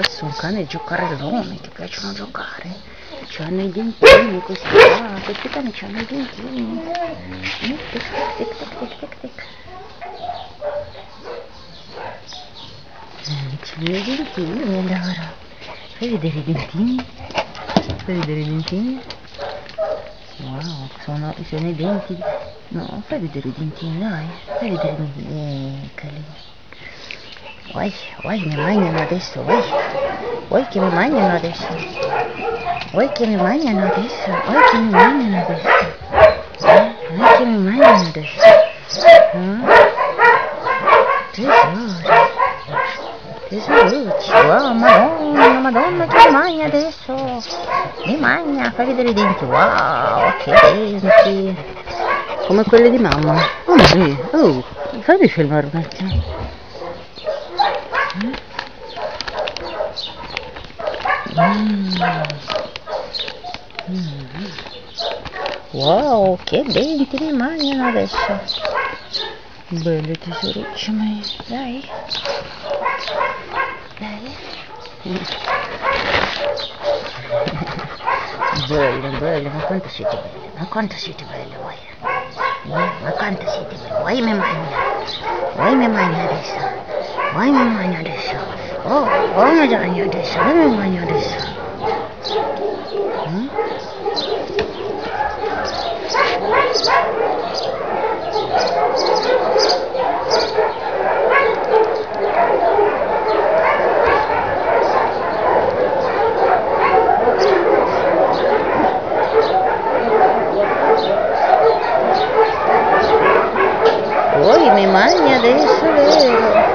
questo è un cane giocarellone, ti piacciono giocare? C'hanno i dentini questi qua, questi cani c'hanno i dentini. Tic, tic, tic, tic, tic. Eh, C'hanno i dentini allora. Fai vedere i dentini? Fai vedere i dentini? Wow, sono, sono i denti. No, fai vedere i dentini, dai. Fai vedere i dentini. Eccoli. Vuoi, vuoi, mi mangiano adesso, vuoi? Vuoi che mi mangiano adesso? Vuoi che mi mangiano adesso? Vuoi che mi mangiano adesso? Vuoi che mi mangiano adesso? Eh? Tesoro. Tesorucci, wow, madonna, madonna che mi mangia adesso. Mi mangia, fai vedere i denti, wow, che denti. Come quelli di mamma. Oh, sì. oh fammi filmare un Wow, che denti mi mangiano adesso. Belli tesorucci miei, dai. Dai. bello, bello, ma quanto siete belli, ma quanto siete belli voi. Eh, ma quanto siete belli, vuoi mi mangia, vuoi mi mangia adesso, Aynı oynadısı. O, onu da oynadısı. Onu da oynadısı. Uy, mi maña de eso, de...